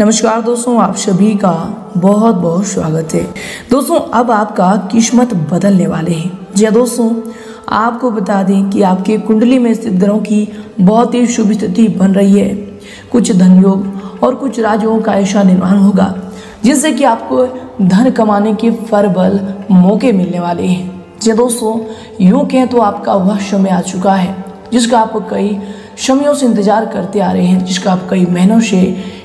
नमस्कार दोस्तों, आप सभी का बहुत बहुत स्वागत है। दोस्तों, अब आपका किस्मत बदलने वाले हैं। जी हाँ दोस्तों, आपको बता दें कि आपके कुंडली में स्थित ग्रहों की बहुत ही शुभ स्थिति बन रही है। कुछ धन योग और कुछ राजयों का ऐसा निर्माण होगा, जिससे कि आपको धन कमाने के फरबल मौके मिलने वाले हैं। जी हाँ दोस्तों, यूँ कहें तो आपका वह समय आ चुका है, जिसका आप कई समयों से इंतज़ार करते आ रहे हैं, जिसका आप कई महीनों से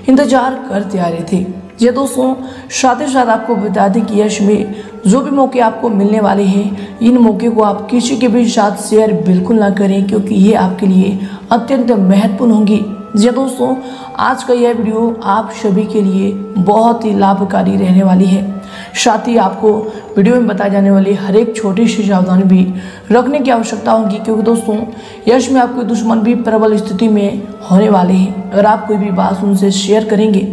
इंतज़ार करते आ रहे थे। ये दोस्तों साथ ही साथ आपको बता दें कि यश में जो भी मौके आपको मिलने वाले हैं, इन मौके को आप किसी के भी साथ शेयर बिल्कुल ना करें, क्योंकि ये आपके लिए अत्यंत महत्वपूर्ण होंगी। जी दोस्तों, आज का यह वीडियो आप सभी के लिए बहुत ही लाभकारी रहने वाली है। साथ ही आपको वीडियो में बताए जाने वाली हर एक छोटी सी सावधानी भी रखने की आवश्यकता होगी, क्योंकि दोस्तों, यश में आपके दुश्मन भी प्रबल स्थिति में होने वाले हैं। अगर आप कोई भी बात उनसे शेयर करेंगे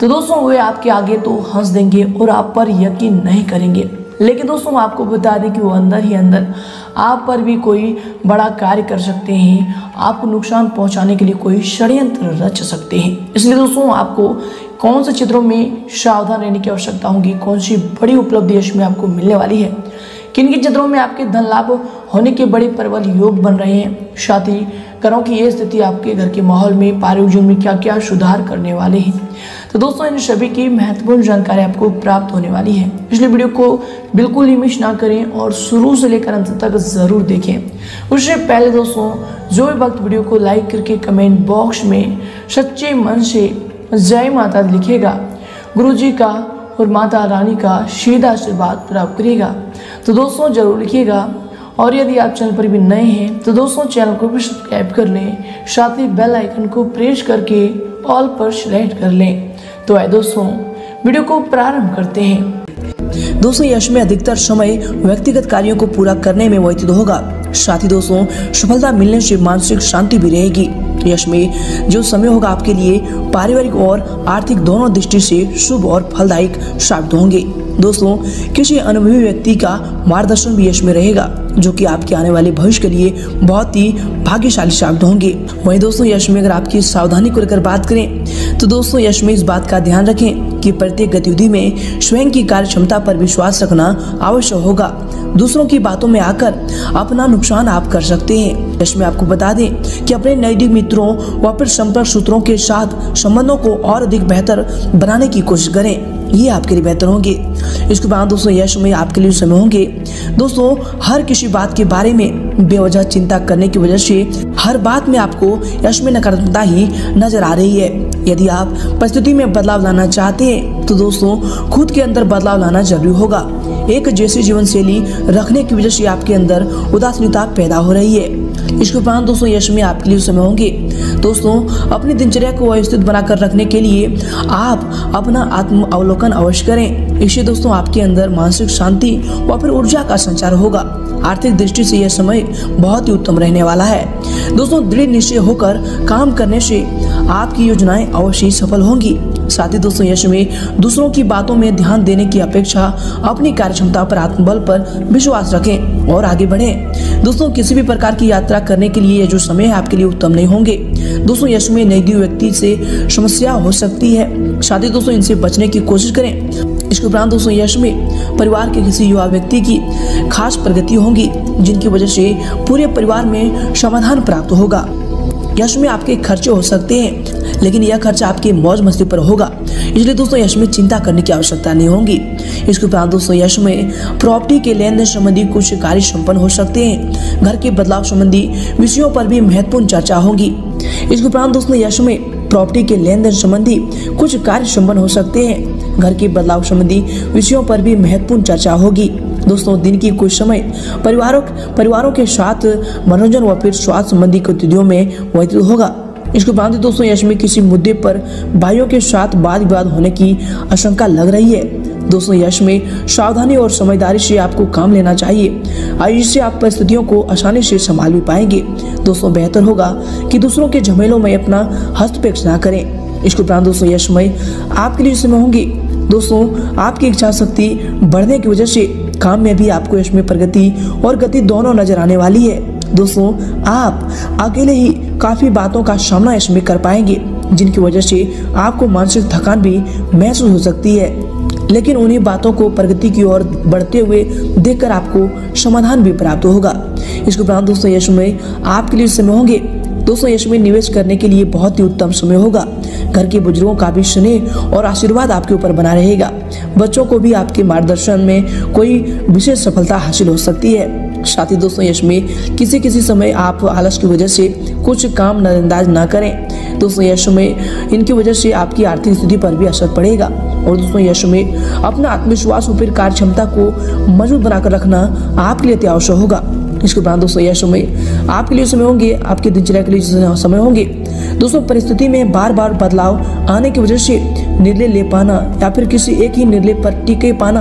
तो दोस्तों, वे आपके आगे तो हंस देंगे और आप पर यकीन नहीं करेंगे। लेकिन दोस्तों आपको बता दें कि वो अंदर ही अंदर आप पर भी कोई बड़ा कार्य कर सकते हैं। आपको नुकसान पहुँचाने के लिए कोई षड्यंत्र रच सकते हैं। इसलिए दोस्तों, आपको कौन से चित्रों में सावधान रहने की आवश्यकता होगी? कौन सी बड़ी उपलब्धि इसमें आपको मिलने वाली है? किन किन क्षेत्रों में आपके धन लाभ होने के बड़े प्रबल योग बन रहे हैं? साथ ही करों की ये स्थिति आपके घर के माहौल में, पारिवारिक जीवन में क्या क्या सुधार करने वाले हैं? तो दोस्तों, इन सभी की महत्वपूर्ण जानकारी आपको प्राप्त होने वाली है। इसलिए वीडियो को बिल्कुल ही मिस ना करें और शुरू से लेकर अंत तक ज़रूर देखें। उससे पहले दोस्तों, जो भी वक्त वीडियो को लाइक करके कमेंट बॉक्स में सच्चे मन से जय माता लिखेगा गुरु जी का और माता रानी का सीधा आशीर्वाद प्राप्त करिएगा। तो दोस्तों, ज़रूर लिखिएगा। और यदि आप चैनल पर भी नए हैं तो दोस्तों, चैनल को भी सब्सक्राइब कर लें, साथ ही बेल आइकन को प्रेस करके ऑल पर सिलेक्ट कर लें। तो आए दोस्तों, वीडियो को प्रारंभ करते हैं। दोस्तों, यश में अधिकतर समय व्यक्तिगत कार्यों को पूरा करने में व्यतीत होगा। साथ ही दोस्तों, सफलता मिलने से मानसिक शांति भी रहेगी। यश में जो समय होगा आपके लिए, पारिवारिक और आर्थिक दोनों दृष्टि से शुभ और फलदायक साबित होंगे। दोस्तों, किसी अनुभवी व्यक्ति का मार्गदर्शन भी यश में रहेगा। जो कि आपके आने वाले भविष्य के लिए बहुत ही भाग्यशाली साबित होंगे। वहीं दोस्तों, यश में अगर आपकी सावधानी को लेकर बात करें तो दोस्तों, यश में इस बात का ध्यान रखें कि प्रत्येक गतिविधि में स्वयं की कार्य क्षमता पर विश्वास रखना आवश्यक होगा। दूसरों की बातों में आकर अपना नुकसान आप कर सकते हैं। इसमें आपको बता दें कि अपने नज़दीक मित्रों व फिर संपर्क सूत्रों के साथ संबंधों को और अधिक बेहतर बनाने की कोशिश करें। ये आपके लिए बेहतर होंगे। इसके बाद दोस्तों यह समय आपके लिए समय होंगे। दोस्तों, हर किसी बात के बारे में बेवजह चिंता करने की वजह से हर बात में आपको यश में नकारात्मकता ही नज़र आ रही है। यदि आप परिस्थिति में बदलाव लाना चाहते हैं तो दोस्तों, खुद के अंदर बदलाव लाना ज़रूरी होगा। एक जैसी जीवन शैली रखने की वजह से आपके अंदर उदासीनता पैदा हो रही है। इसके उपरांत दोस्तों यश में आपके लिए समय होंगे। दोस्तों, अपनी दिनचर्या को व्यवस्थित बनाकर रखने के लिए आप अपना आत्म अवलोकन अवश्य करें। इससे दोस्तों, आपके अंदर मानसिक शांति व फिर ऊर्जा का संचार होगा। आर्थिक दृष्टि से यह समय बहुत ही उत्तम रहने वाला है। दोस्तों, दृढ़ निश्चय होकर काम करने से आपकी योजनाएँ अवश्य सफल होंगी। साथ ही दोस्तों, यश में दूसरों की बातों में ध्यान देने की अपेक्षा अपनी कार्य क्षमता पर आत्मबल पर विश्वास रखें और आगे बढ़ें। दोस्तों, किसी भी प्रकार की यात्रा करने के लिए जो समय है, आपके लिए उत्तम नहीं होंगे। दोस्तों, यश में नई व्यक्ति से समस्या हो सकती है। साथ ही दोस्तों, इनसे बचने की कोशिश करें। इसके उपरांत दोस्तों, यश में परिवार के किसी युवा व्यक्ति की खास प्रगति होगी, जिनकी वजह से पूरे परिवार में समाधान प्राप्त होगा। यश में आपके खर्चे हो सकते हैं, लेकिन यह खर्चा आपके मौज मस्ती पर होगा। इसलिए दोस्तों यश में चिंता करने की आवश्यकता नहीं होगी। इसके उपरांत दोस्तों यश में प्रॉपर्टी के लेन देन संबंधी कुछ कार्य संपन्न हो सकते हैं। घर के बदलाव संबंधी विषयों पर भी महत्वपूर्ण चर्चा होगी। इसके उपरांत दोस्तों यश में प्रॉपर्टी के लेन देन संबंधी कुछ कार्य संपन्न हो सकते हैं। घर के बदलाव संबंधी विषयों पर भी महत्वपूर्ण चर्चा होगी। दोस्तों, दिन की कुछ समय परिवारों परिवारों के साथ मनोरंजन व फिर स्वास्थ्य संबंधी गतिविधियों में व्यतीत होगा। इसके बाद दोस्तों, यश में किसी मुद्दे पर भाइयों के साथ वाद विवाद होने की आशंका लग रही है। दोस्तों, यश में सावधानी और समझदारी से आपको काम लेना चाहिए। इससे आप परिस्थितियों को आसानी से संभाल भी पाएँगे। दोस्तों, बेहतर होगा कि दूसरों के झमेलों में अपना हस्तक्षेप ना करें। इसके उपरांत दोस्तों, यश में आपके लिए समय होंगे। दोस्तों, आपकी इच्छा शक्ति बढ़ने की वजह से काम में भी आपको यश में प्रगति और गति दोनों नज़र आने वाली है। दोस्तों, आप अकेले ही काफ़ी बातों का सामना इसमें कर पाएँगे, जिनकी वजह से आपको मानसिक थकान भी महसूस हो सकती है। लेकिन उन्हीं बातों को प्रगति की ओर बढ़ते हुए देखकर आपको समाधान भी प्राप्त होगा। इसके उपरांत दोस्तों, यश में आपके लिए समय होंगे। दोस्तों यश में निवेश करने के लिए बहुत ही उत्तम समय होगा। घर के बुज़ुर्गों का भी स्नेह और आशीर्वाद आपके ऊपर बना रहेगा। बच्चों को भी आपके मार्गदर्शन में कोई विशेष सफलता हासिल हो सकती है। साथ ही दोस्तों यश में किसी किसी समय आप आलस की वजह से कुछ काम नजरअंदाज ना करें। दोस्तों यश में इनकी वजह से आपकी आर्थिक स्थिति पर भी असर पड़ेगा और दोस्तों यश में अपना आत्मविश्वास और फिर कार्य क्षमता को मज़बूत बनाकर रखना आपके लिए अत्यावश्यक होगा। इसके बाद दोस्तों, यह समय आपके लिए समय होंगे, आपके दिनचर्या के लिए समय होंगे। दोस्तों, परिस्थिति में बार बार बदलाव आने की वजह से निर्णय ले पाना या फिर किसी एक ही निर्णय पर टिके पाना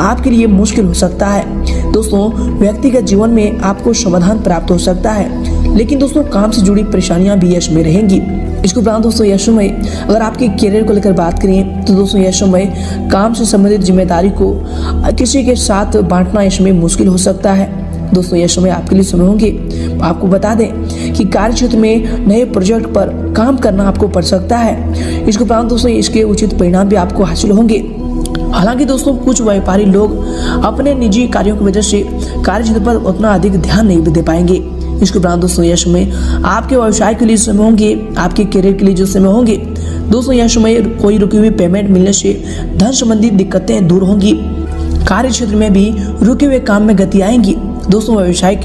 आपके लिए मुश्किल हो सकता है। दोस्तों, व्यक्तिगत जीवन में आपको समाधान प्राप्त हो सकता है, लेकिन दोस्तों, काम से जुड़ी परेशानियाँ भी यश में रहेंगी। इसके उपरांत दोस्तों, यह समय अगर आपके करियर को लेकर बात करें तो दोस्तों, यह समय काम से संबंधित ज़िम्मेदारी को किसी के साथ बांटना इसमें मुश्किल हो सकता है। दोस्तों यह समय आपके लिए समय होंगे आपको बता दें कि कार्य क्षेत्र में नए प्रोजेक्ट पर काम करना आपको पड़ सकता है। इसके उपरांत दोस्तों, इसके उचित परिणाम भी आपको हासिल होंगे। हालाँकि दोस्तों, कुछ व्यापारी लोग अपने निजी कार्यों की वजह से कार्य क्षेत्र पर उतना अधिक ध्यान नहीं दे पाएँगे। इसके उपरांत दोस्तों यश में आपके व्यवसाय के लिए समय होंगे, आपके करियर के लिए जो समय होंगे। दोस्तों यश में कोई रुकी हुई पेमेंट मिलने से धन संबंधी दिक्कतें दूर होंगी। कार्य क्षेत्र में भी रुके हुए काम में गति आएँगी। दोस्तों, व्यावसायिक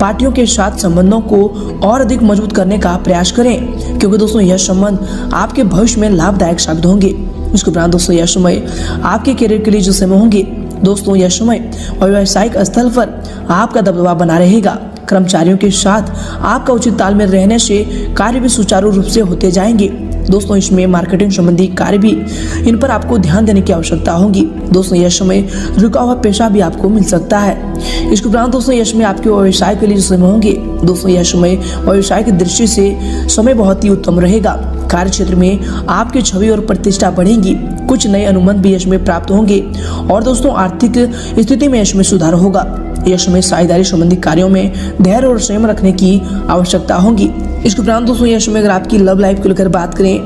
पार्टियों के साथ संबंधों को और अधिक मज़बूत करने का प्रयास करें, क्योंकि दोस्तों, यह संबंध आपके भविष्य में लाभदायक साबित होंगे। उसके उपरांत दोस्तों, यह समय आपके करियर के लिए जो समय होंगे, दोस्तों, यह समय व्यावसायिक स्थल पर आपका दबदबा बना रहेगा। कर्मचारियों के साथ आपका उचित तालमेल रहने से कार्य भी सुचारू रूप से होते जाएँगे। दोस्तों इसमें मार्केटिंग संबंधी कार्य भी इन पर आपको ध्यान देने की आवश्यकता होगी। दोस्तों यश में रुका हुआ पेशा भी आपको मिल सकता है। इसके उपरांत दोस्तों यश में आपके व्यवसाय के लिए समय होंगे। दोस्तों, यह समय व्यवसाय की दृष्टि से समय बहुत ही उत्तम रहेगा। कार्य क्षेत्र में आपकी छवि और प्रतिष्ठा बढ़ेगी। कुछ नए अनुबंध भी यश में प्राप्त होंगे और दोस्तों, आर्थिक स्थिति में यश में सुधार होगा। यश में साझेदारी संबंधी कार्यों में धैर्य और संयम रखने की आवश्यकता होगी। इसके उपरांत दोस्तों यश में अगर आपकी लव लाइफ को लेकर बात करें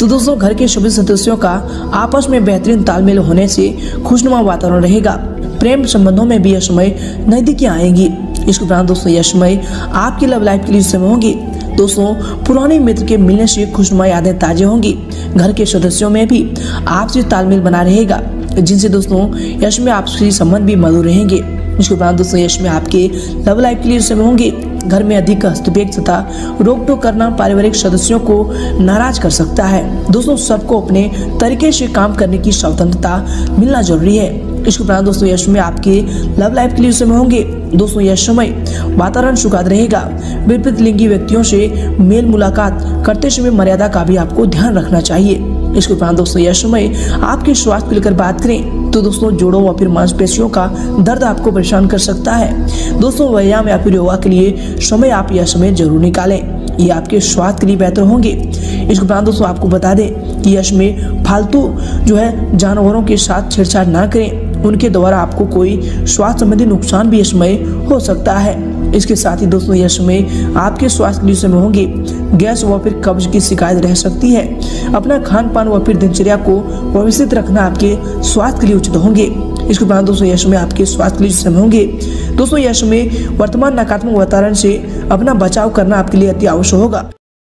तो दोस्तों, घर के सभी सदस्यों का आपस में बेहतरीन तालमेल होने से खुशनुमा वातावरण रहेगा। प्रेम संबंधों में भी यह समय नजदीकियाँ आएँगी। इसके उपरांत दोस्तों यह समय आपकी लव लाइफ के लिए समय होंगी। दोस्तों, पुराने मित्र के मिलने से खुशनुमा यादें ताजे होंगी। घर के सदस्यों में भी आपसी तालमेल बना रहेगा, जिनसे दोस्तों यश में आपसी संबंध भी मधुर रहेंगे। इसके उपरांत दोस्तों, यश में आपके लव लाइफ के लिए समय होंगे। घर में अधिक हस्तक्षेप तथा रोक टोक करना पारिवारिक सदस्यों को नाराज़ कर सकता है। दोस्तों, सबको अपने तरीके से काम करने की स्वतंत्रता मिलना ज़रूरी है। इसके उपरांत दोस्तों, यश में आपके लव लाइफ के लिए समय होंगे। दोस्तों यह समय वातावरण सुखाद रहेगा। विपरीत लिंगी व्यक्तियों से मेल मुलाकात करते समय मर्यादा का भी आपको ध्यान रखना चाहिए। इसके उपरांत दोस्तों यह समय आपके स्वास्थ्य को लेकर बात करें। तो दोस्तों जोड़ों व फिर मांसपेशियों का दर्द आपको परेशान कर सकता है। दोस्तों व्यायाम या फिर योगा के लिए समय आप यह समय ज़रूर निकालें। ये आपके स्वास्थ्य के लिए बेहतर होंगे। इसके उपरांत दोस्तों आपको बता दें कि यश में फालतू जो है जानवरों के साथ छेड़छाड़ ना करें। उनके द्वारा आपको कोई स्वास्थ्य संबंधी नुकसान भी इसमें हो सकता है। इसके साथ ही दोस्तों यह समय आपके स्वास्थ्य के समय होंगे। गैस व फिर कब्ज की शिकायत रह सकती है। अपना खान पान व फिर दिनचर्या को व्यवस्थित रखना आपके स्वास्थ्य के लिए उचित होंगे। इसके उपरांत दोस्तों, यश में आपके स्वास्थ्य के लिए समय होंगे। दोस्तों, यश में वर्तमान नकारात्मक वातावरण से अपना बचाव करना आपके लिए अति आवश्यक होगा।